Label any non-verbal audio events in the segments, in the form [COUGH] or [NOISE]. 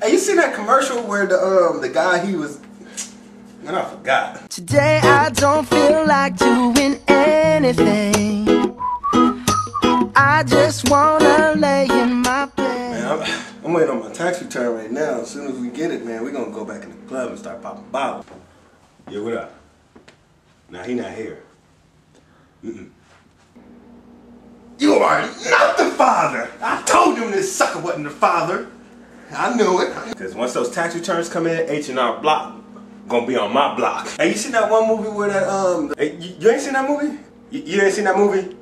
Hey, you seen that commercial where the um the guy he was Man, I forgot. Today I don't feel like doing anything. I just wanna lay in my bed. Man, I'm, I'm waiting on my tax return right now. As soon as we get it, man, we're gonna go back in the club and start popping bottles. Yeah, what up? Nah, he not here. Mm-mm. You are not the father! I told him this sucker wasn't the father! I knew it. Because once those tax returns come in, H&R Block gonna be on my block. Hey, you seen that one movie where that, um, hey, you, you ain't seen that movie? You, you ain't seen that movie?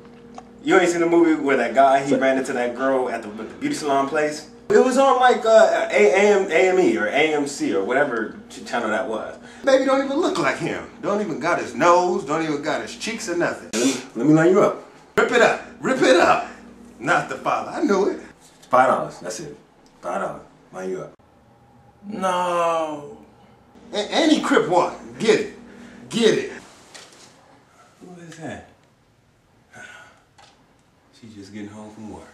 You ain't seen the movie where that guy, he ran into that girl at the, the beauty salon place? It was on like uh, AM, AME or AMC or whatever channel that was. Baby don't even look like him. Don't even got his nose, don't even got his cheeks or nothing. Let me, let me line you up. Rip it up, rip it up. Not the father, I knew it. Five dollars, that's it. Five dollars, line you up. No. A- any Crip one, get it, get it. Who is that? [SIGHS] She's just getting home from work.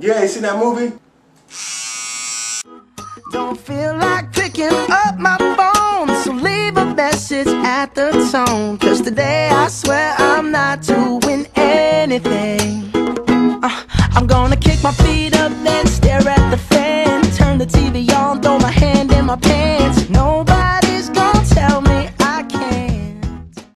Yeah, you ain't seen that movie? Don't feel like picking up my phone, so leave a message at the tone. Cause today I swear I'm not doing anything. Uh, I'm gonna kick my feet up, and stare at the fan. The TV on, throw my hand in my pants.